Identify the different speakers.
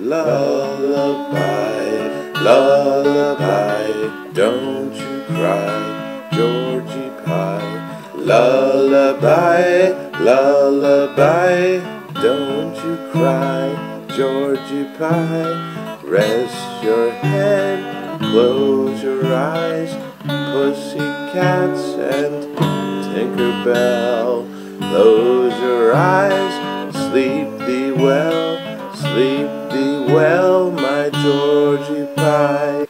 Speaker 1: lullaby, lullaby. Don't you cry, Georgie pie. Lullaby, lullaby. Don't you cry, Georgie pie. Rest your head, close your eyes. Pussy cats and Tinkerbell. Close your eyes, sleep thee well. Sleep thee well, my Georgie Pie.